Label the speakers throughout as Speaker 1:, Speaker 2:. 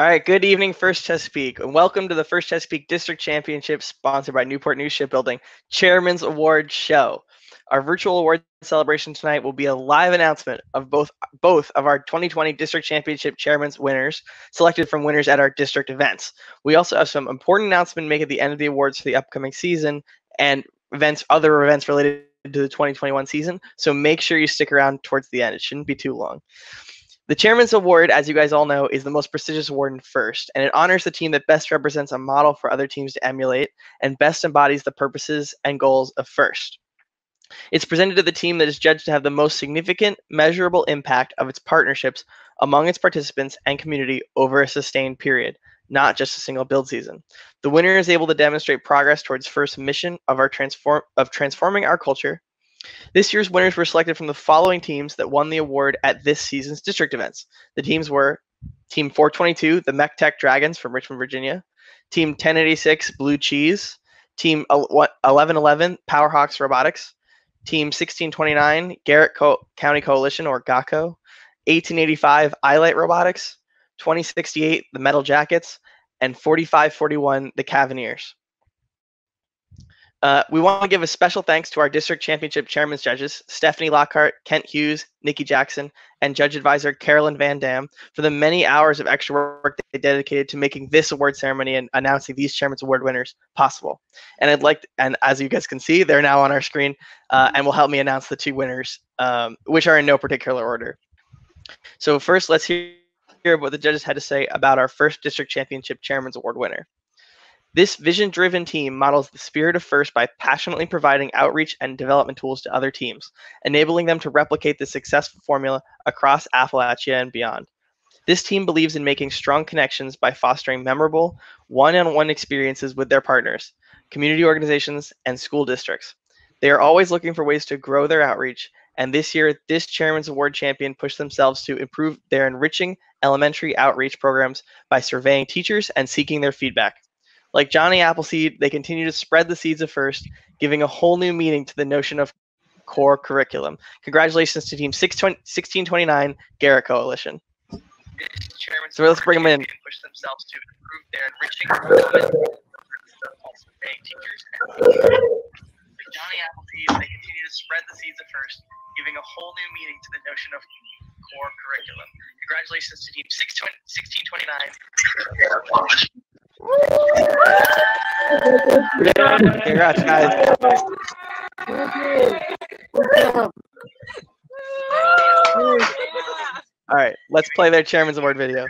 Speaker 1: All right, good evening, First Chesapeake, and welcome to the First Chesapeake District Championship sponsored by Newport News Shipbuilding Chairman's Award Show. Our virtual award celebration tonight will be a live announcement of both both of our 2020 District Championship Chairman's winners, selected from winners at our district events. We also have some important announcement to make at the end of the awards for the upcoming season and events, other events related to the 2021 season. So make sure you stick around towards the end. It shouldn't be too long. The Chairman's Award, as you guys all know, is the most prestigious award in FIRST, and it honors the team that best represents a model for other teams to emulate and best embodies the purposes and goals of FIRST. It's presented to the team that is judged to have the most significant, measurable impact of its partnerships among its participants and community over a sustained period, not just a single build season. The winner is able to demonstrate progress towards FIRST's mission of our transform of transforming our culture this year's winners were selected from the following teams that won the award at this season's district events. The teams were Team 422, the Mech Tech Dragons from Richmond, Virginia, Team 1086, Blue Cheese, Team 1111, Powerhawks Robotics, Team 1629, Garrett Co- County Coalition or GACO, 1885, ILITE Robotics, 2068, the Metal Jackets, and 4541, the CAVineers. Uh, we want to give a special thanks to our district championship chairman's judges, Stephanie Lockhart, Kent Hughes, Nikki Jackson, and judge advisor Carolyn Van Dam for the many hours of extra work they dedicated to making this award ceremony and announcing these chairman's award winners possible. And I'd like, and as you guys can see, they're now on our screen uh, and will help me announce the two winners, um, which are in no particular order. So first, let's hear what the judges had to say about our first district championship chairman's award winner. This vision driven team models the spirit of FIRST by passionately providing outreach and development tools to other teams, enabling them to replicate the successful formula across Appalachia and beyond. This team believes in making strong connections by fostering memorable, one on one experiences with their partners, community organizations, and school districts. They are always looking for ways to grow their outreach, and this year, this Chairman's Award champion pushed themselves to improve their enriching elementary outreach programs by surveying teachers and seeking their feedback. Like Johnny Appleseed, they continue to spread the seeds of FIRST, giving a whole new meaning to the notion of core curriculum. Congratulations to Team 1629 Garrett Coalition. So let's bring them in. Push themselves to improve their enriching teachers. Johnny Appleseed, they continue to spread the seeds of FIRST, giving a whole new meaning to the notion of core curriculum. Congratulations to Team 1629. Congrats, guys. All right, let's play their Chairman's Award video.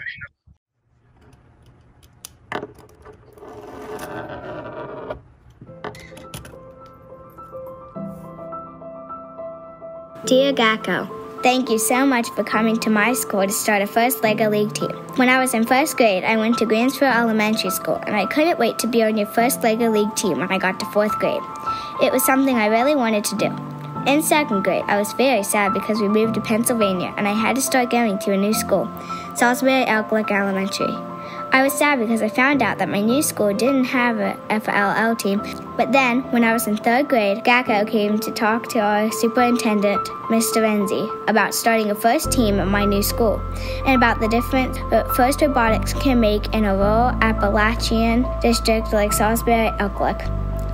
Speaker 2: Dear GACO, Thank you so much for coming to my school to start a first LEGO League team. When I was in first grade, I went to Greensboro Elementary School, and I couldn't wait to be on your first LEGO League team when I got to fourth grade. It was something I really wanted to do. In second grade, I was very sad because we moved to Pennsylvania and I had to start going to a new school, Salisbury Elk Lick Elementary. I was sad because I found out that my new school didn't have a FLL team. But then, when I was in third grade, GACO came to talk to our superintendent, Mr. Renzi, about starting a first team at my new school and about the difference that First Robotics can make in a rural Appalachian district like Salisbury Elk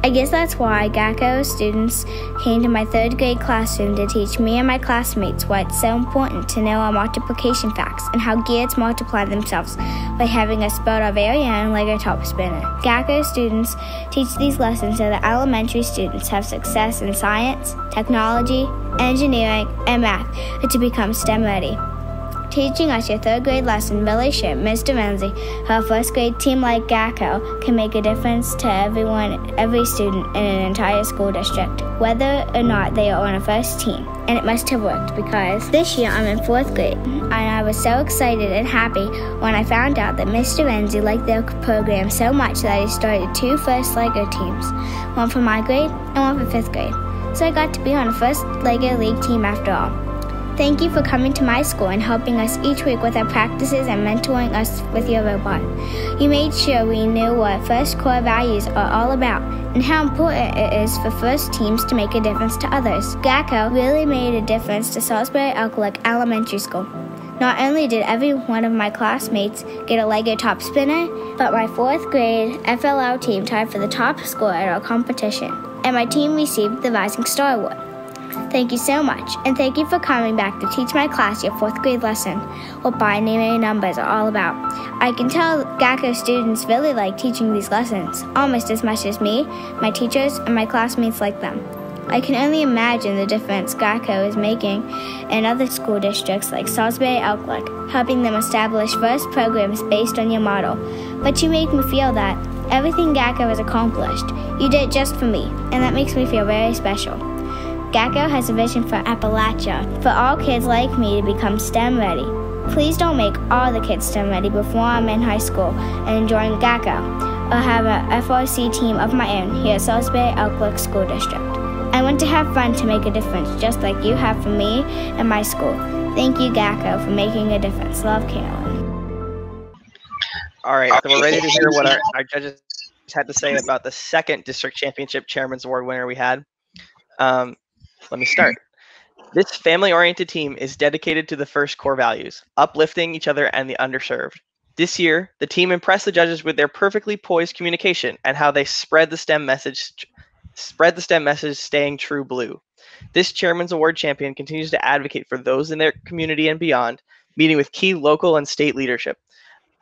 Speaker 2: I guess that's why GACO students came to my third grade classroom to teach me and my classmates why it's so important to know our multiplication facts and how gears multiply themselves by having us build our very own Lego top spinner. GACO students teach these lessons so that elementary students have success in science, technology, engineering, and math to become STEM ready teaching us your third grade lesson really showed Mr. Ramsey how a first grade team like GACO can make a difference to everyone, every student in an entire school district, whether or not they are on a first team. And it must have worked because this year I'm in fourth grade, and I was so excited and happy when I found out that Mr. Ramsey liked the program so much that he started two first LEGO teams, one for my grade and one for fifth grade. So I got to be on a first LEGO League team after all. Thank you for coming to my school and helping us each week with our practices and mentoring us with your robot. You made sure we knew what First Core values are all about and how important it is for first teams to make a difference to others. GACO really made a difference to Salisbury Elk Elementary School. Not only did every one of my classmates get a Lego top spinner, but my fourth grade FLL team tied for the top score at our competition, and my team received the Rising Star Award. Thank you so much, and thank you for coming back to teach my class your fourth grade lesson, what binary numbers are all about. I can tell GACO students really like teaching these lessons, almost as much as me, my teachers, and my classmates like them. I can only imagine the difference GACO is making in other school districts like Salisbury Lick, helping them establish first programs based on your model. But you make me feel that everything GACO has accomplished, you did just for me, and that makes me feel very special. GACO has a vision for Appalachia, for all kids like me to become STEM ready. Please don't make all the kids STEM ready before I'm in high school and enjoying GACO, or have a FRC team of my own here at Salisbury Elk School District. I want to have fun to make a difference, just like you have for me and my school. Thank you, GACO, for making a difference. Love, Carolyn.
Speaker 1: All right, so we're ready to hear what our, our judges had to say about the second district championship chairman's award winner we had. Um, let me start. This family oriented team is dedicated to the first core values uplifting each other and the underserved. This year, the team impressed the judges with their perfectly poised communication and how they spread the STEM message spread the STEM message staying true blue. This Chairman's Award champion continues to advocate for those in their community and beyond, meeting with key local and state leadership.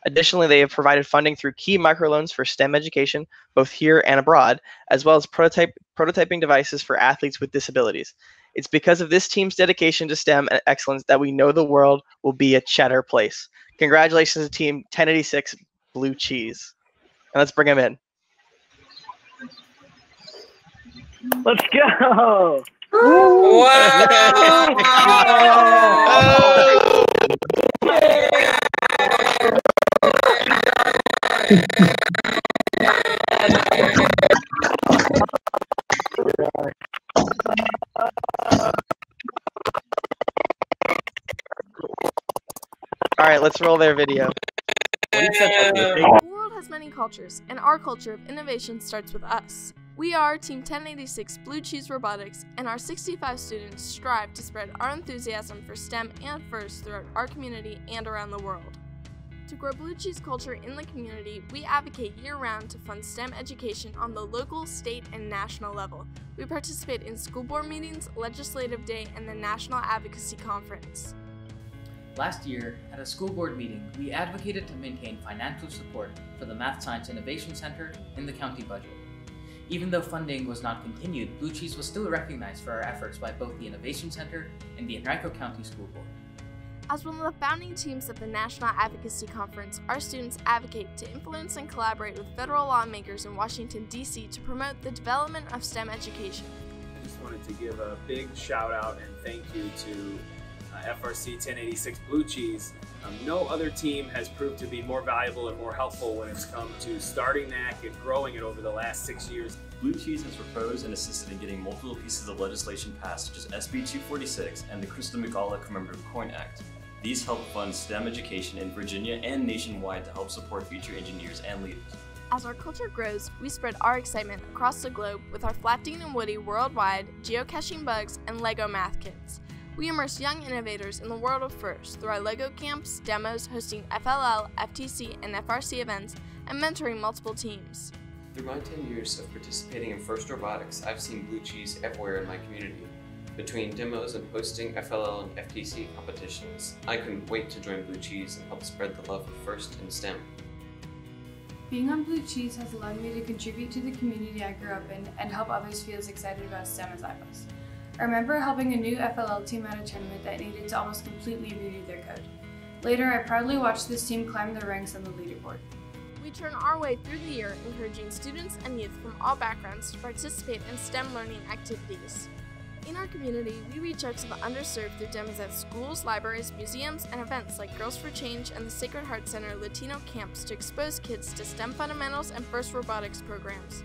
Speaker 1: Additionally, they have provided funding through key microloans for STEM education, both here and abroad, as well as prototype, prototyping devices for athletes with disabilities. It's because of this team's dedication to STEM and excellence that we know the world will be a cheddar place. Congratulations to Team 1086 Blue Cheese. And let's bring them in.
Speaker 3: Let's go.
Speaker 1: All right, let's roll their video.
Speaker 4: The world has many cultures, and our culture of innovation starts with us. We are Team 1086 Blue Cheese Robotics, and our 65 students strive to spread our enthusiasm for STEM and FIRST throughout our community and around the world. To grow blue cheese culture in the community, we advocate year round to fund STEM education on the local, state, and national level. We participate in school board meetings, legislative day, and the National Advocacy Conference.
Speaker 5: Last year, at a school board meeting, we advocated to maintain financial support for the Math Science Innovation Center in the county budget. Even though funding was not continued, Blue Cheese was still recognized for our efforts by both the Innovation Center and the Henrico County School Board.
Speaker 4: As one of the founding teams of the National Advocacy Conference, our students advocate to influence and collaborate with federal lawmakers in Washington, D.C. to promote the development of STEM education.
Speaker 6: I just wanted to give a big shout out and thank you to uh, FRC 1086 Blue Cheese. Um, no other team has proved to be more valuable and more helpful when it's come to starting NAC and growing it over the last six years.
Speaker 7: Blue Cheese has proposed and assisted in getting multiple pieces of legislation passed, such as SB 246 and the Christa McAuliffe Commemorative Coin Act. These help fund STEM education in Virginia and nationwide to help support future engineers and leaders.
Speaker 4: As our culture grows, we spread our excitement across the globe with our Flat Dean and Woody worldwide geocaching bugs and LEGO math kits. We immerse young innovators in the world of FIRST through our LEGO camps, demos, hosting FLL, FTC, and FRC events, and mentoring multiple teams.
Speaker 8: Through my 10 years of participating in FIRST Robotics, I've seen blue cheese everywhere in my community. Between demos and hosting FLL and FTC competitions, I couldn't wait to join Blue Cheese and help spread the love of FIRST and STEM.
Speaker 9: Being on Blue Cheese has allowed me to contribute to the community I grew up in and help others feel as excited about STEM as I was. I remember helping a new FLL team at a tournament that needed to almost completely redo their code. Later, I proudly watched this team climb the ranks on the leaderboard.
Speaker 4: We turn our way through the year encouraging students and youth from all backgrounds to participate in STEM learning activities. In our community, we reach out to the underserved through demos at schools, libraries, museums, and events like Girls for Change and the Sacred Heart Center Latino camps to expose kids to STEM fundamentals and FIRST robotics programs.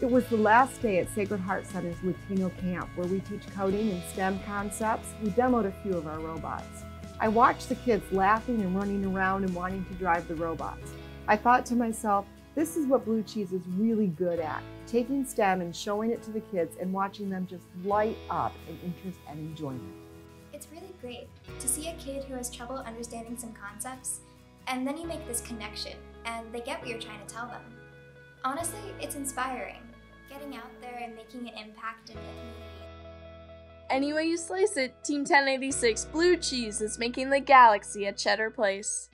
Speaker 10: It was the last day at Sacred Heart Center's Latino camp where we teach coding and STEM concepts. We demoed a few of our robots. I watched the kids laughing and running around and wanting to drive the robots. I thought to myself, this is what Blue Cheese is really good at taking STEM and showing it to the kids and watching them just light up in interest and enjoyment.
Speaker 11: It's really great to see a kid who has trouble understanding some concepts, and then you make this connection, and they get what you're trying to tell them. Honestly, it's inspiring, getting out there and making an impact in the community.
Speaker 4: Any way you slice it, Team 1086 Blue Cheese is making the galaxy a cheddar place.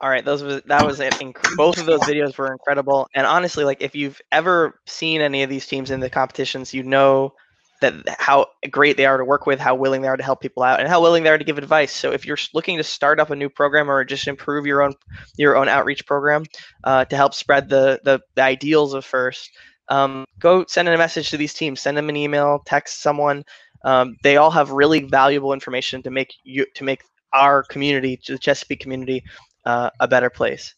Speaker 1: All right, those was that was it. Both of those videos were incredible, and honestly, like if you've ever seen any of these teams in the competitions, you know that how great they are to work with, how willing they are to help people out, and how willing they are to give advice. So if you're looking to start up a new program or just improve your own your own outreach program uh, to help spread the, the the ideals of First, um, go send a message to these teams. Send them an email, text someone. Um, they all have really valuable information to make you to make our community, the Chesapeake community, uh, a better place.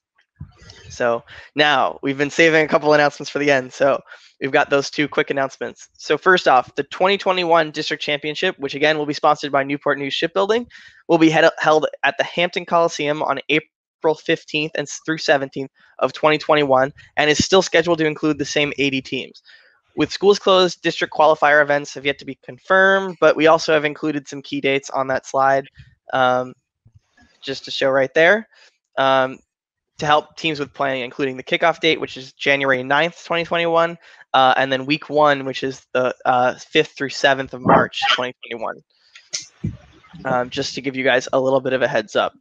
Speaker 1: So now we've been saving a couple announcements for the end. So we've got those two quick announcements. So first off, the 2021 District Championship, which again will be sponsored by Newport News Shipbuilding, will be head- held at the Hampton Coliseum on April 15th and through 17th of 2021, and is still scheduled to include the same 80 teams. With schools closed, district qualifier events have yet to be confirmed, but we also have included some key dates on that slide, um, just to show right there um, to help teams with planning, including the kickoff date, which is January 9th, 2021, uh, and then week one, which is the uh, 5th through 7th of March, 2021. Um, just to give you guys a little bit of a heads up.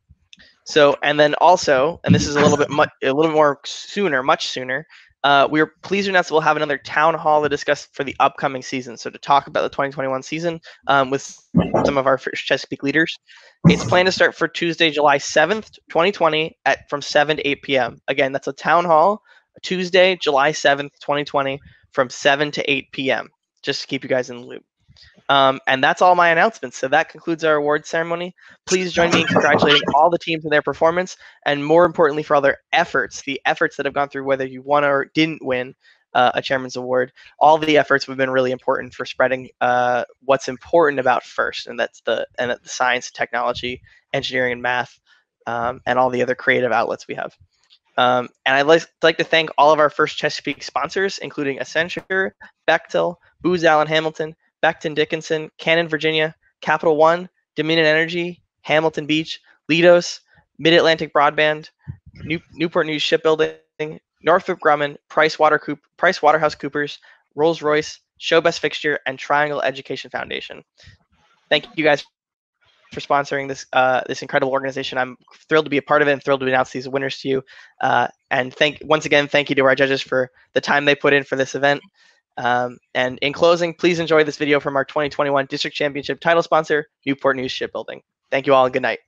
Speaker 1: So, and then also, and this is a little bit much, a little more sooner, much sooner. Uh, we are pleased to announce that we'll have another town hall to discuss for the upcoming season. So to talk about the 2021 season um, with some of our Chesapeake leaders, it's planned to start for Tuesday, July 7th, 2020, at from 7 to 8 p.m. Again, that's a town hall, Tuesday, July 7th, 2020, from 7 to 8 p.m. Just to keep you guys in the loop. Um, and that's all my announcements. So that concludes our award ceremony. Please join me in congratulating all the teams in their performance, and more importantly, for all their efforts, the efforts that have gone through, whether you won or didn't win uh, a chairman's award. All the efforts have been really important for spreading uh, what's important about first, and that's the and that the science, technology, engineering, and math, um, and all the other creative outlets we have. Um, and I'd like, like to thank all of our first Chesapeake sponsors, including Accenture, Bechtel, Booz Allen Hamilton, Becton Dickinson, Canon Virginia, Capital One, Dominion Energy, Hamilton Beach, Leidos, Mid Atlantic Broadband, New, Newport News Shipbuilding, Northrop Grumman, Price, Water Coop, Price Waterhouse Coopers, Rolls Royce, Showbest Fixture, and Triangle Education Foundation. Thank you guys for sponsoring this uh, this incredible organization. I'm thrilled to be a part of it and thrilled to announce these winners to you. Uh, and thank once again, thank you to our judges for the time they put in for this event. Um, and in closing, please enjoy this video from our 2021 District Championship title sponsor, Newport News Shipbuilding. Thank you all and good night.